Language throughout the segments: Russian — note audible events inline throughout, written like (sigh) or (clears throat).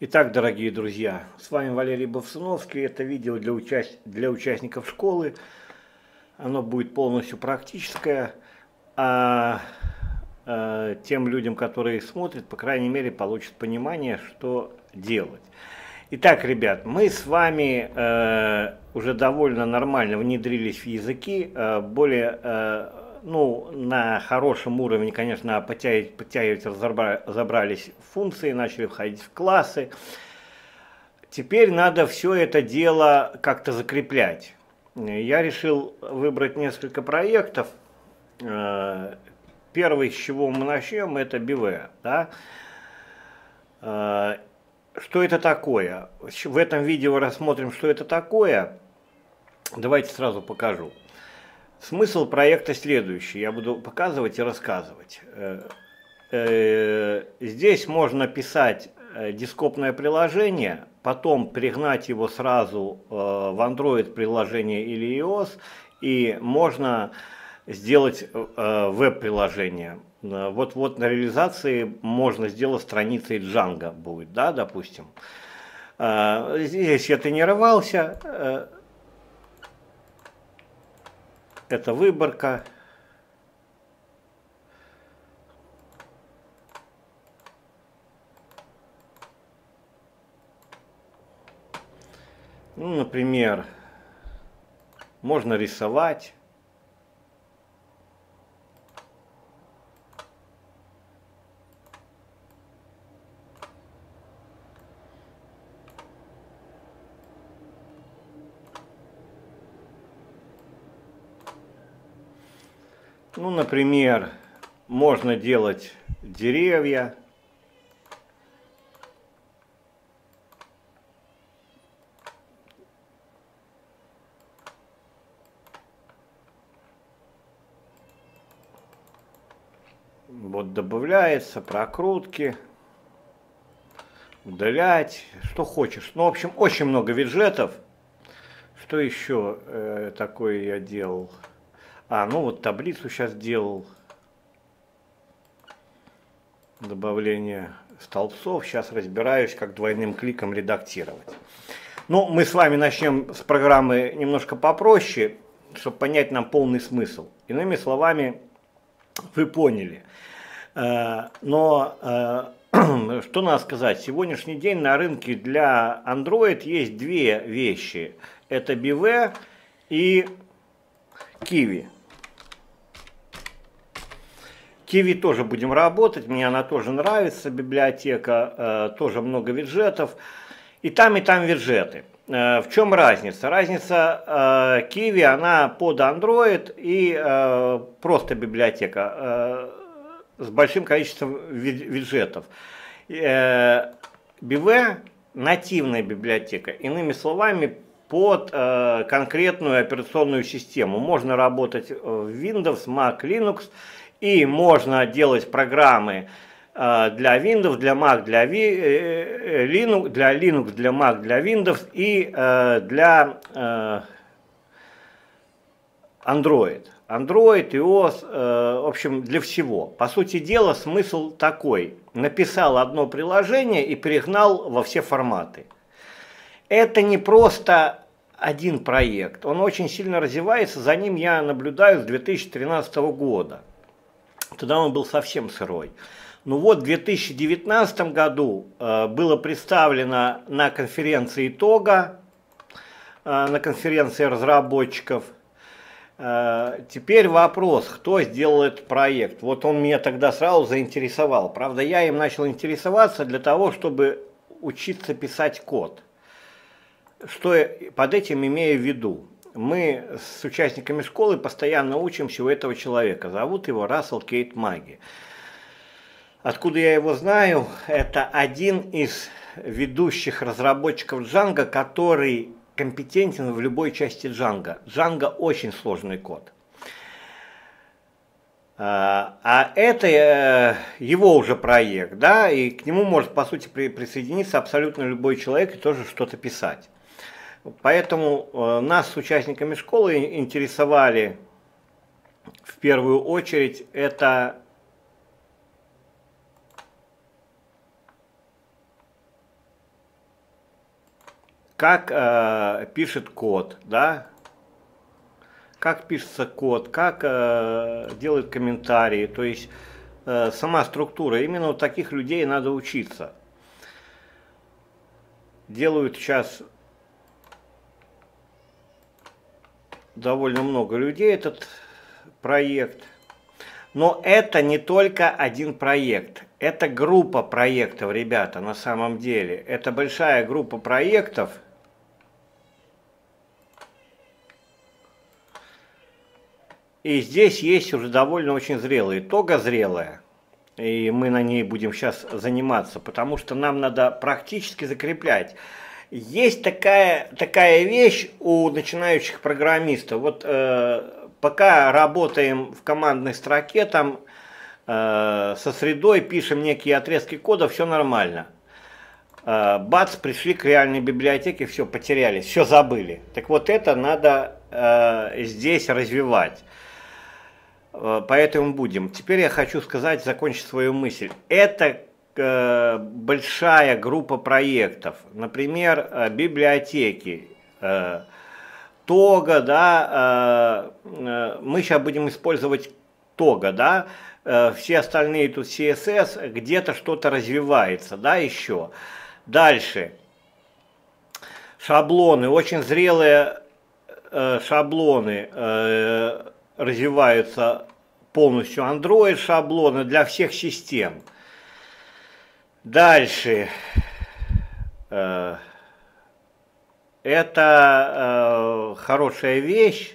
Итак, дорогие друзья, с вами Валерий Бовсуновский. Это видео для, участ... для участников школы. Оно будет полностью практическое. А, а тем людям, которые смотрят, по крайней мере, получат понимание, что делать. Итак, ребят, мы с вами э, уже довольно нормально внедрились в языки, э, более э, ну, на хорошем уровне, конечно, подтягивать, подтягивать разобрались функции, начали входить в классы. Теперь надо все это дело как-то закреплять. Я решил выбрать несколько проектов. Э, первый, с чего мы начнем, это БВ. Да? Э, что это такое? В этом видео рассмотрим, что это такое. Давайте сразу покажу. Смысл проекта следующий. Я буду показывать и рассказывать. Э, э, здесь можно писать э, дископное приложение, потом пригнать его сразу в Android приложение или iOS, и можно сделать веб-приложение. Вот, вот на реализации можно сделать страницей Django будет, да, допустим. Здесь я тренировался, это выборка. Ну, например, можно рисовать. Ну, например, можно делать деревья. Вот добавляется, прокрутки, удалять, что хочешь. Ну, в общем, очень много виджетов. Что еще э, такое я делал? А, ну вот таблицу сейчас делал. Добавление столбцов. Сейчас разбираюсь, как двойным кликом редактировать. Ну, мы с вами начнем с программы немножко попроще, чтобы понять нам полный смысл. Иными словами, вы поняли. Э, но э, (clears throat) что надо сказать? Сегодняшний день на рынке для Android есть две вещи. Это BV и Kiwi. Киви тоже будем работать, мне она тоже нравится, библиотека, э, тоже много виджетов. И там, и там виджеты. Э, в чем разница? Разница э, Киви, она под Android и просто библиотека с большим количеством виджетов. BV нативная библиотека. Иными словами, под конкретную операционную систему. Можно работать в Windows, Mac, Linux и можно делать программы э, для Windows, для Mac, для э, Linux, для Linux, для Mac, для Windows и э, для Android. Android, iOS, в общем, для всего. По сути дела, смысл такой. Написал одно приложение и перегнал во все форматы. Это не просто один проект. Он очень сильно развивается, за ним я наблюдаю с 2013 года. Тогда он был совсем сырой. Ну вот в 2019 году э, было представлено на конференции итога, э, на конференции разработчиков. Э, теперь вопрос, кто сделал этот проект. Вот он меня тогда сразу заинтересовал. Правда, я им начал интересоваться для того, чтобы учиться писать код. Что я под этим имею в виду? Мы с участниками школы постоянно учимся у этого человека. Зовут его Рассел Кейт Маги. Откуда я его знаю? Это один из ведущих разработчиков Django, который компетентен в любой части Django. Django очень сложный код. А, а это э, его уже проект, да, и к нему может, по сути, присоединиться абсолютно любой человек и тоже что-то писать. Поэтому э, нас с участниками школы интересовали в первую очередь это как э, пишет код, да, как пишется код, как э, делают комментарии, то есть э, сама структура. Именно у таких людей надо учиться. Делают сейчас довольно много людей этот проект. Но это не только один проект. Это группа проектов, ребята, на самом деле. Это большая группа проектов. И здесь есть уже довольно очень зрелые. Тога зрелая. И мы на ней будем сейчас заниматься, потому что нам надо практически закреплять. Есть такая, такая вещь у начинающих программистов. Вот э, пока работаем в командной строке, там э, со средой пишем некие отрезки кода, все нормально. Э, бац, пришли к реальной библиотеке, все, потерялись, все забыли. Так вот это надо э, здесь развивать. Э, поэтому будем. Теперь я хочу сказать, закончить свою мысль. Это большая группа проектов. Например, э, библиотеки. Э, Тога, да, э, э, мы сейчас будем использовать Тога, да, э, все остальные тут CSS, где-то что-то развивается, да, еще. Дальше. Шаблоны, очень зрелые шаблоны развиваются полностью Android шаблоны для всех систем. Дальше это э, хорошая вещь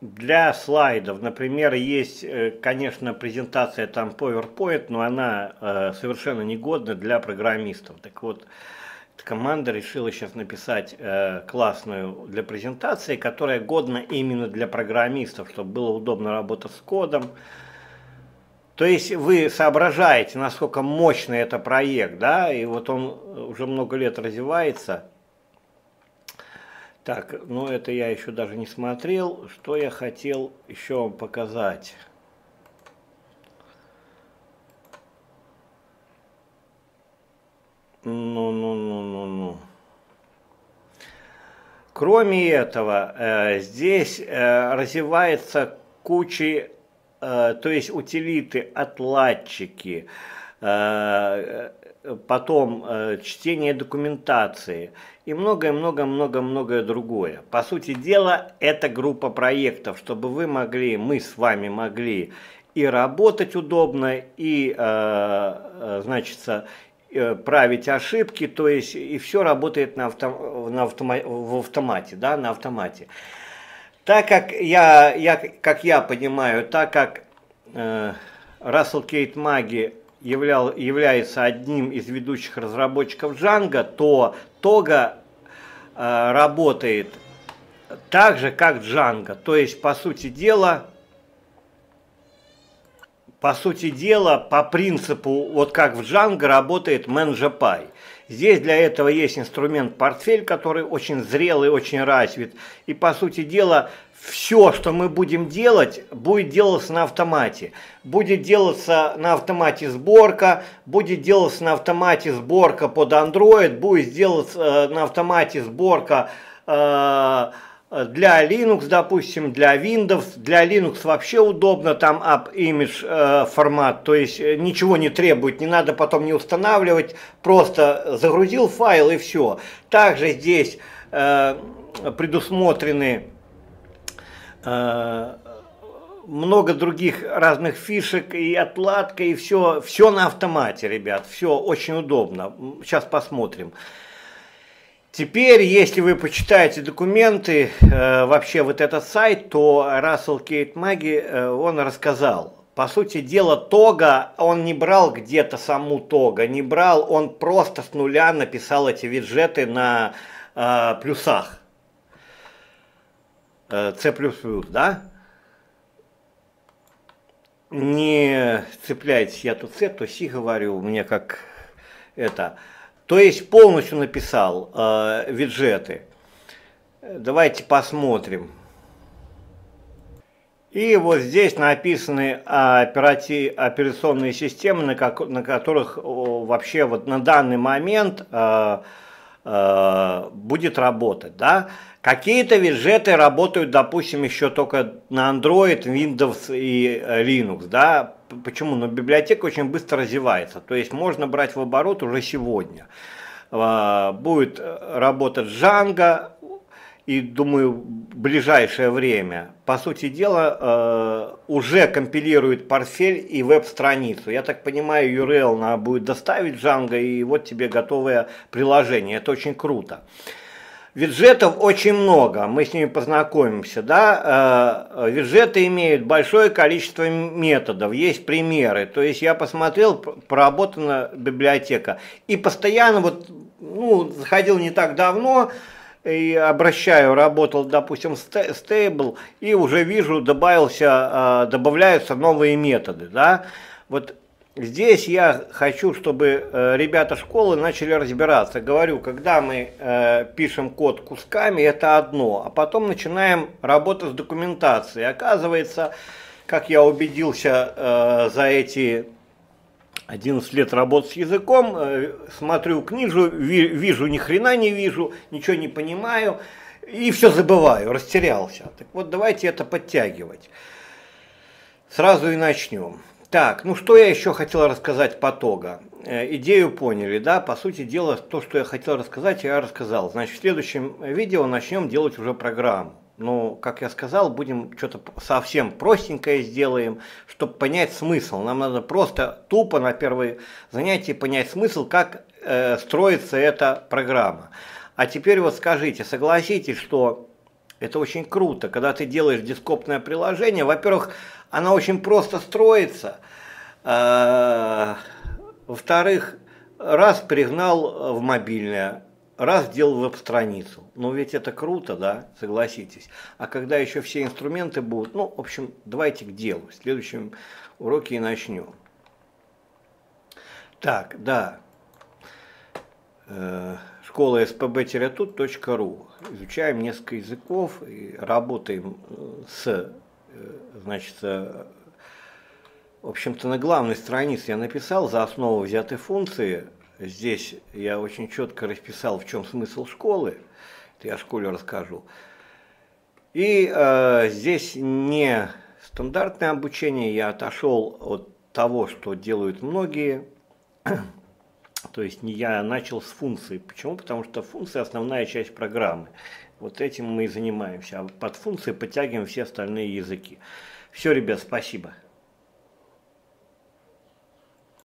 для слайдов. Например, есть, э, конечно, презентация там PowerPoint, но она э, совершенно негодна для программистов. Так вот, команда решила сейчас написать э, классную для презентации, которая годна именно для программистов, чтобы было удобно работать с кодом. То есть вы соображаете, насколько мощный это проект, да, и вот он уже много лет развивается. Так, ну это я еще даже не смотрел. Что я хотел еще вам показать? Ну-ну-ну-ну-ну. Кроме этого, э, здесь э, развивается куча Э, то есть утилиты, отладчики, э, потом э, чтение документации и многое-много-много-многое другое. По сути дела, это группа проектов, чтобы вы могли, мы с вами могли и работать удобно, и, значит, править ошибки, то есть и все работает на, автом, на автома, в автомате, да, на автомате. Так как я, я, как я понимаю, так как э, Рассел Кейт Маги являл, является одним из ведущих разработчиков Django, то Тога э, работает так же, как Django. То есть, по сути дела, по сути дела, по принципу, вот как в Django работает ManagePy. Здесь для этого есть инструмент портфель, который очень зрелый, очень развит. И по сути дела, все, что мы будем делать, будет делаться на автомате. Будет делаться на автомате сборка, будет делаться на автомате сборка под Android, будет делаться э, на автомате сборка э, для Linux, допустим, для Windows, для Linux вообще удобно, там App Image э, формат, то есть э, ничего не требует, не надо потом не устанавливать, просто загрузил файл и все. Также здесь э, предусмотрены э, много других разных фишек и отладка, и все, все на автомате, ребят, все очень удобно. Сейчас посмотрим. Теперь, если вы почитаете документы, э, вообще вот этот сайт, то Рассел Кейт Маги, э, он рассказал. По сути дела, Тога, он не брал где-то саму Тога, не брал, он просто с нуля написал эти виджеты на э, плюсах. Э, C++, да? Не цепляйтесь, я тут C, то си говорю, мне как это... То есть полностью написал э, виджеты. Давайте посмотрим. И вот здесь написаны операти... операционные системы, на, как... на которых вообще вот на данный момент э, э, будет работать, да. Какие-то виджеты работают, допустим, еще только на Android, Windows и э, Linux, да. Почему? Ну, библиотека очень быстро развивается, то есть можно брать в оборот уже сегодня. Э, будет работать Django, и, думаю, в ближайшее время, по сути дела, э, уже компилирует портфель и веб-страницу. Я так понимаю, URL надо будет доставить Django, и вот тебе готовое приложение. Это очень круто. Виджетов очень много, мы с ними познакомимся, да, э, виджеты имеют большое количество методов, есть примеры, то есть я посмотрел, проработана библиотека, и постоянно вот, ну, заходил не так давно, и обращаю, работал, допустим, стейбл, и уже вижу, добавился, а, добавляются новые методы, да. Вот здесь я хочу, чтобы э, ребята школы начали разбираться. Говорю, когда мы э, пишем код кусками, это одно, а потом начинаем работать с документацией. Оказывается, как я убедился э, за эти 11 лет работы с языком, э, смотрю книжу, вижу, ни хрена не вижу, ничего не понимаю, и все забываю, растерялся. Так вот, давайте это подтягивать. Сразу и начнем. Так, ну что я еще хотел рассказать по Тога? Э, идею поняли, да? По сути дела, то, что я хотел рассказать, я рассказал. Значит, в следующем видео начнем делать уже программу. Но, как я сказал, будем что-то совсем простенькое сделаем, чтобы понять смысл. Нам надо просто тупо на первое занятие понять смысл, как э, строится эта программа. А теперь вот скажите, согласитесь, что это очень круто, когда ты делаешь дископное приложение. Во-первых, оно очень просто строится. Э, во-вторых, раз перегнал в мобильное, раз сделал веб-страницу. Ну ведь это круто, да, согласитесь. А когда еще все инструменты будут, ну, в общем, давайте к делу. В следующем уроке и начнем. Так, да. Э, школа spb-tut.ru. Изучаем несколько языков и работаем э, с, э, значит, в общем-то, на главной странице я написал за основу взятой функции Здесь я очень четко расписал, в чем смысл школы. Это я о школе расскажу. И э, здесь не стандартное обучение, я отошел от того, что делают многие. То есть не я начал с функции. Почему? Потому что функция основная часть программы. Вот этим мы и занимаемся. А под функцией подтягиваем все остальные языки. Все, ребят, спасибо.